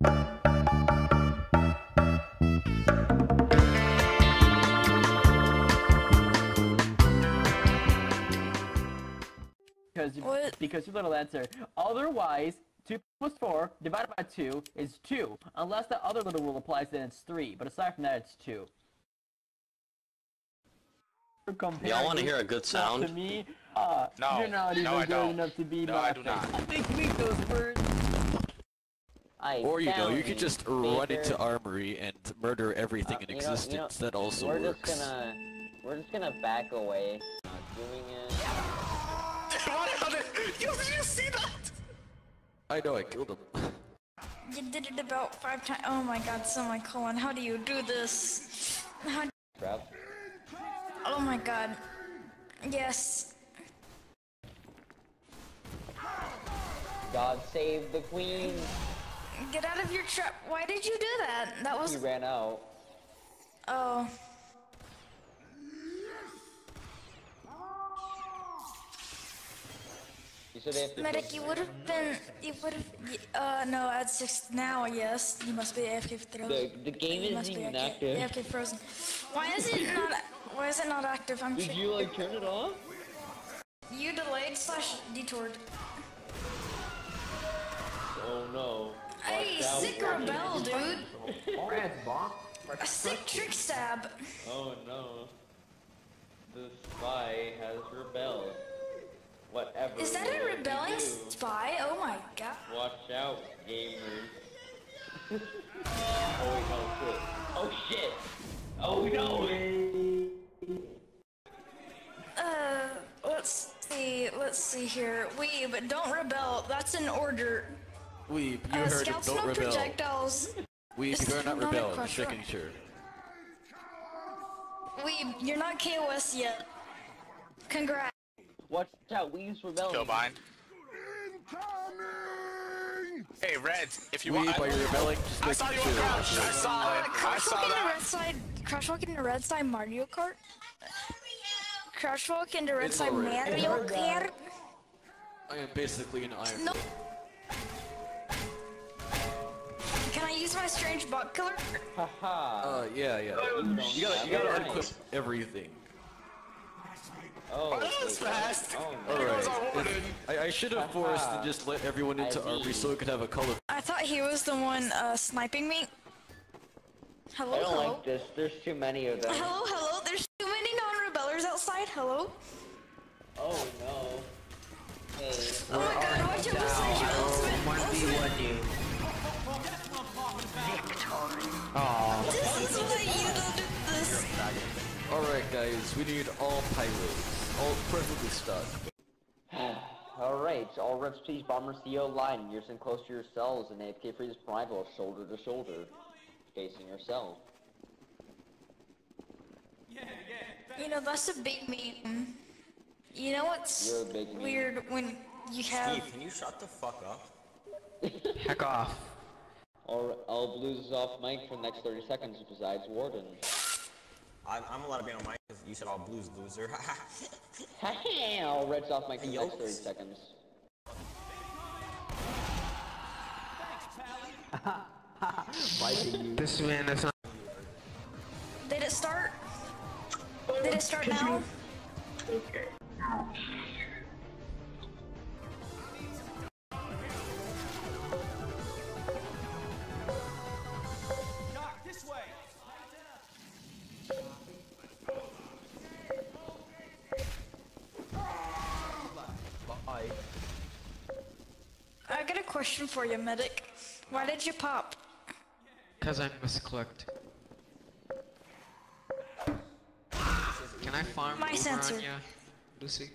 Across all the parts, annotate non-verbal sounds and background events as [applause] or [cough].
Because you, because your little answer. Otherwise, two plus four divided by two is two. Unless that other little rule applies, then it's three. But aside from that, it's two. Y'all want to hear a good sound? To sound? me, uh, No. you're not even No, I good don't. enough to be No, my I do face. not. I think make those words. I Or you know, you could me, just run into Armory and murder everything Uh, in you know- you know, existence. that also we're works. just gonna we're just gonna back away. Not doing it. what did you, did you see that? I know, I killed him. You did it about five times. Oh my god, semicolon. How do you do this? How Trap. oh my god. Yes. God save the queen. Get out of your trap. Why did you do that? That was. He ran out. Oh. You said they have to Medic, you would have been. You would have. Uh, no, at six. Now, yes. You must be AFK for three The, the game You isn't even AFK, active. AFK frozen. Why is it not? Why is it not active? I'm Did sure. you like turn it off? You delayed slash detoured. Oh no. Hey, sick rebel, dude. A sick trick stab. Oh no. The spy has rebelled. Whatever. Is that a you rebelling do? spy? Oh my god. Watch out, gamers. [laughs] oh no, shit. Oh shit! Oh no! Uh, let's see. Let's see here. We, but don't rebel. That's an order. Weeb, you Uh, heard it. Don't no rebel. projectiles. Weeb, This you better not not rebel. Just question. sure. We, you're not KOS yet. Congrats. Watch out, Weave's rebelling. Kill bind. Hey, Red, if you want. Weeb, while you're rebelling, just I making saw you on crouch. I saw Uh, it. I saw walk into that. red side. Crash walk into red side Mario Kart. Crash walk into red It's side. Mario Kart. I am basically an iron. No. Can I use my strange bot killer? Haha. Uh, yeah, yeah. You gotta, you gotta unequip everything. Oh, Oh, that was fast. Oh no. There goes Alright. I, I should have forced to just let everyone into I Armory so it could have a color. I thought he was the one uh, sniping me. Hello, I don't hello. like this. There's too many of them. Hello, hello. There's too many non-rebellers outside. Hello. Oh no. Hey. Oh my god, watch out beside you, Elspeth. This is why you don't do this. Alright, guys, we need all pirates. All perfectly stuck. [sighs] Alright, all reps please bomber CO line. You're sitting close to yourselves and AFK freeze rival shoulder to shoulder. Facing yourself. You know, that's a big meme. You know what's You're a big meme. weird when you have... Steve, can you shut the fuck up? Heck off. All, all blues is off mic for the next 30 seconds besides Warden. I'm, I'm allowed to be on mic because you said all blues, loser. [laughs] all reds off mic for the next 30 seconds. [laughs] This man is not. Did it start? Did it start now? I question for you, medic. Why did you pop? Cause I misclicked. Can I farm My Uber sensor. on ya, Lucy?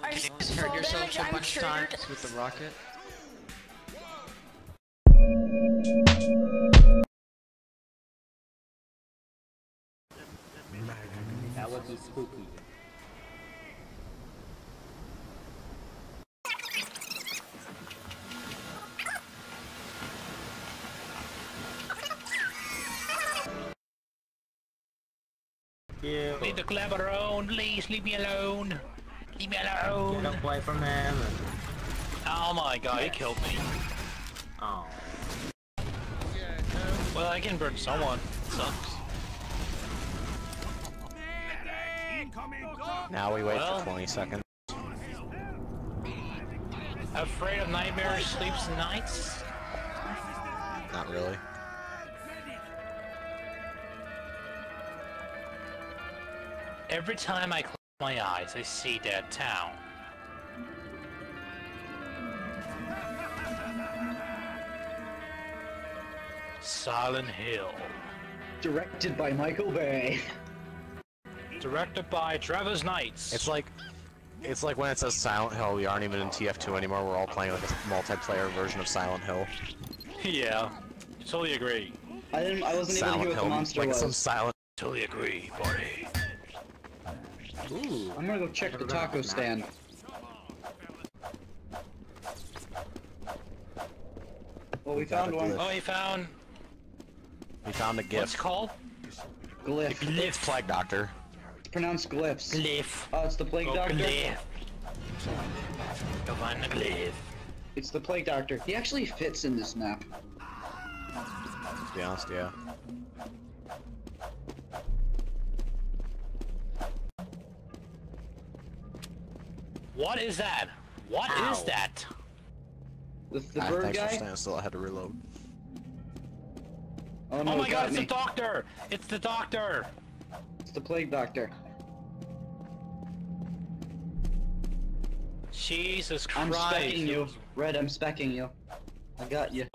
I Can you just just hurt yourself damage, a I'm bunch of times with the rocket? That would be spooky. Leave the club alone, please leave me alone. Leave me alone. away from him. Oh, Oh my god, he killed me. Oh. Well, I can burn someone. Sucks. Now we wait Well. for 20 seconds. Afraid of nightmares, sleeps nights? Not really. Every time I close my eyes, I see that town. Silent Hill. Directed by Michael Bay. Directed by Travis Knights. It's like, it's like when it says Silent Hill, we aren't even in TF2 anymore. We're all playing like a multiplayer version of Silent Hill. yeah, totally agree. I didn't. I wasn't able to Silent hear what the Hill, monster like was. some silent. Totally agree, buddy. I'm gonna go check the taco stand. Well, we found one. Oh, he found We found a what's gift. it called? Glyph. It's Plague Doctor. It's pronounced glyphs. Glyph. Oh, it's the plague Go doctor. glyph. Go find the glyph. It's the plague doctor. He actually fits in this map. To be honest, yeah. What is that? What is Ow. that? The, the Ah, bird thanks for guy. standing still. I had to reload. Oh no, Oh my god, it's me. the doctor! It's the doctor! It's the plague doctor. Jesus Christ. I'm specking you. Red, I'm specking you. I got you.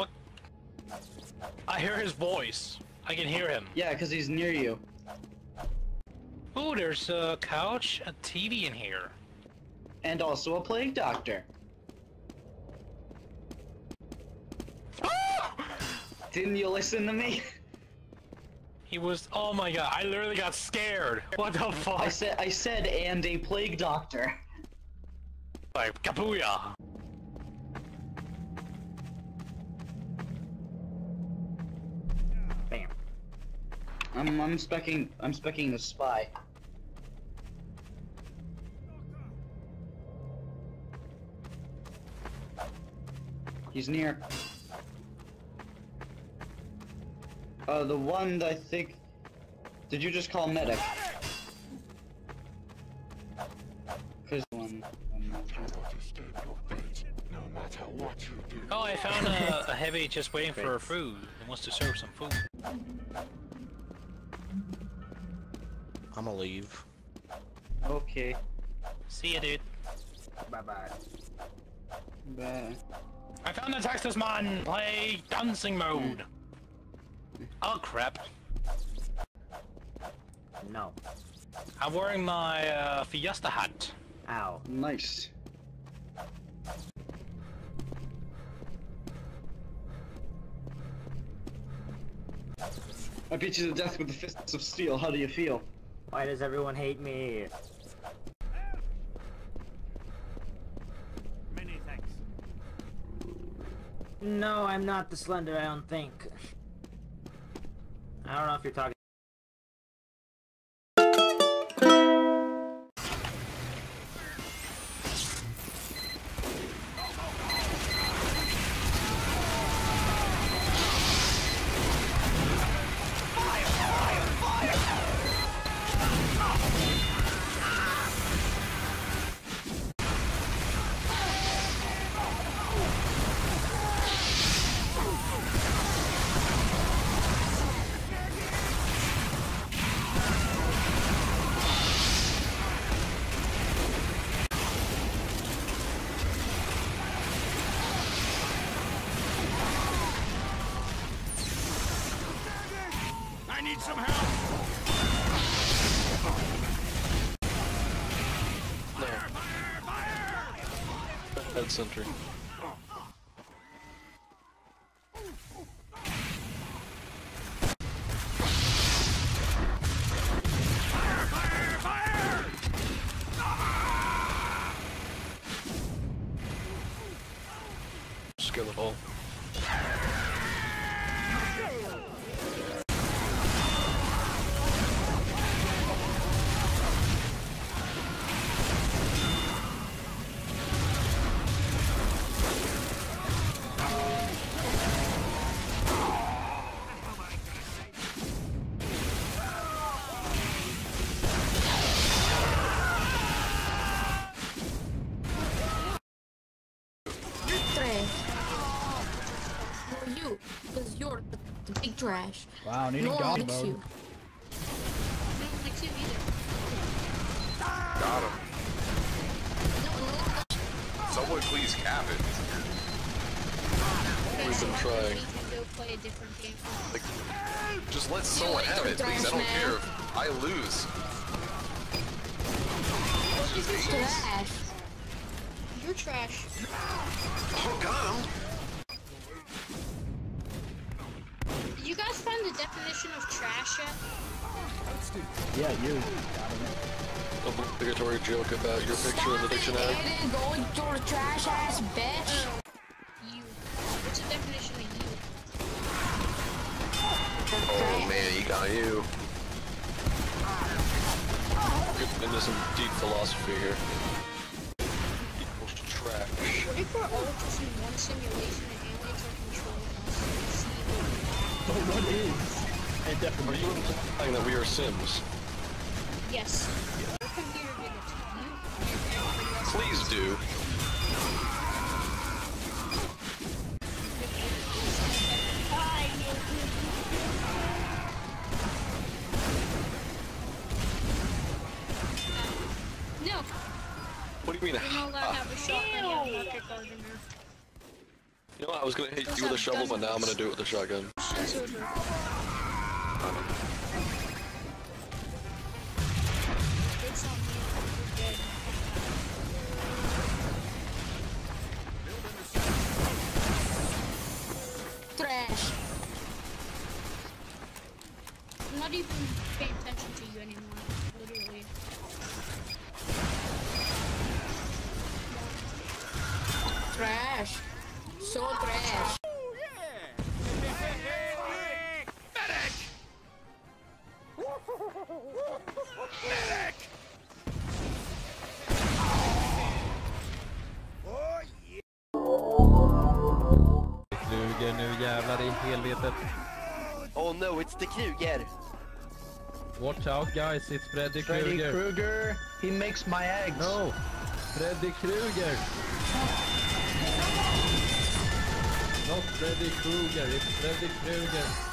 I hear his voice. I can hear him. Yeah, because he's near you. Ooh, there's a couch, a TV in here. And also a plague doctor. Ah! Didn't you listen to me? He was. Oh my god, I literally got scared. What the fuck? I said I said and a plague doctor. Like, kabooyah! Bam. I'm I'm specking I'm specking the spy. He's near. Uh, the one that I think. Did you just call medic? Cause one. I'm not sure. Oh, I found a, a heavy just waiting for food. He wants to serve some food. I'ma leave. Okay. See ya, dude. Bye bye. Bye. I found the Texas man! Play dancing mode! Oh crap. No. I'm wearing my uh, Fiesta hat. Ow. Nice. I beat you to death with the fists of steel. How do you feel? Why does everyone hate me? Many thanks. No, I'm not the Slender, I don't think. I don't know if you're talking. Need some help. Dead sentry. Skeletal. Trash. Wow, needing no one God likes you. No one likes you either. Got him. No, no one likes Someone please cap it. We've been trying. We can go play a different game. Like, just let someone have it, please. I don't care if I lose. This is trash. You're trash. Oh, got him. Did find the definition of trash yet? Yeah, you. Obligatory joke about your picture in the dictionary. Aiden, go your trash ass bitch. Oh, you. What's the definition of you? Oh man, he got you. Getting into some deep philosophy here. Equals trash. What if we're all just in one simulation what is a Are you implying that we are Sims? Yes. Your computer did it to you and everybody else. Please do. No, What do you mean? you're not allowed to ha? have a shotgun. [laughs] You have market gardener. You know what? I was gonna hit you with a shovel, but now I'm gonna do it with a shotgun. children. Kruger nu jävlar i helvetet. Oh no, it's the Kruger. Watch out guys, it's Freddy Krueger. Freddy Krueger. Krueger, he makes my eggs. No! Freddy Krueger! Not Freddy Krueger, it's Freddy Krueger.